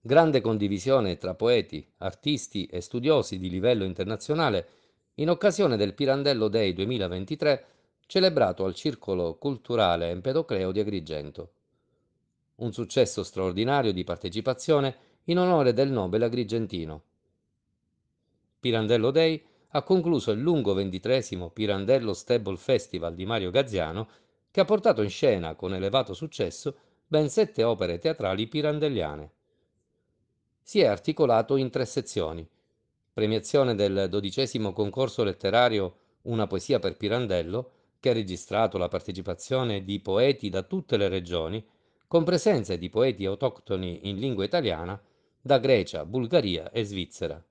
grande condivisione tra poeti, artisti e studiosi di livello internazionale in occasione del Pirandello Day 2023 celebrato al Circolo Culturale Empedocleo di Agrigento. Un successo straordinario di partecipazione in onore del Nobel agrigentino. Pirandello Day ha concluso il lungo ventitresimo Pirandello Stable Festival di Mario Gaziano che ha portato in scena con elevato successo ben sette opere teatrali pirandelliane. Si è articolato in tre sezioni. Premiazione del dodicesimo concorso letterario Una poesia per Pirandello, che ha registrato la partecipazione di poeti da tutte le regioni, con presenze di poeti autoctoni in lingua italiana da Grecia, Bulgaria e Svizzera.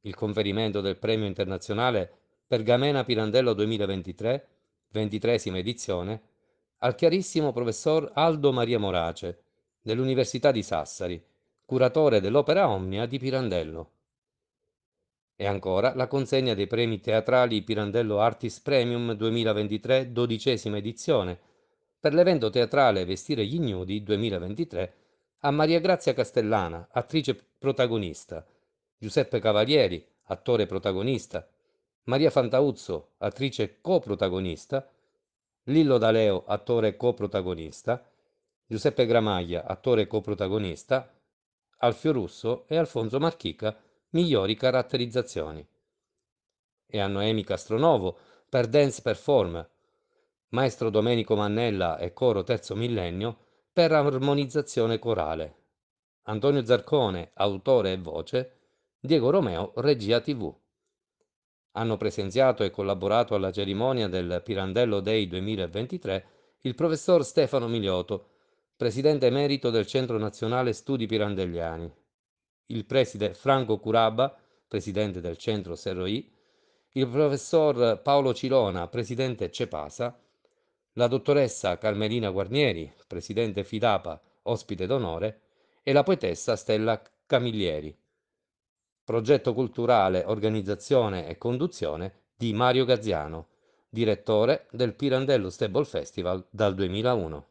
Il conferimento del premio internazionale Pergamena Pirandello 2023, ventitresima edizione, al chiarissimo professor Aldo Maria Morace, dell'Università di Sassari, curatore dell'Opera Omnia di Pirandello. E ancora la consegna dei premi teatrali Pirandello Artis Premium 2023, dodicesima edizione, per l'evento teatrale Vestire gli ignudi 2023 a Maria Grazia Castellana, attrice protagonista, Giuseppe Cavalieri, attore protagonista, Maria Fantauzzo, attrice coprotagonista, Lillo D'Aleo, attore coprotagonista, Giuseppe Gramaglia, attore coprotagonista, Alfio Russo e Alfonso Marchica, migliori caratterizzazioni. E a Noemi Castronovo per Dance Perform, Maestro Domenico Mannella e Coro Terzo Millennio per armonizzazione corale. Antonio Zarcone, autore e voce, Diego Romeo, regia TV hanno presenziato e collaborato alla cerimonia del Pirandello Day 2023 il professor Stefano Milioto, presidente emerito del Centro Nazionale Studi Pirandelliani, il preside Franco Curaba, presidente del Centro Seroi, il professor Paolo Cilona, presidente Cepasa, la dottoressa Carmelina Guarnieri, presidente Fidapa, ospite d'onore, e la poetessa Stella Camiglieri progetto culturale, organizzazione e conduzione di Mario Gazziano, direttore del Pirandello Stable Festival dal 2001.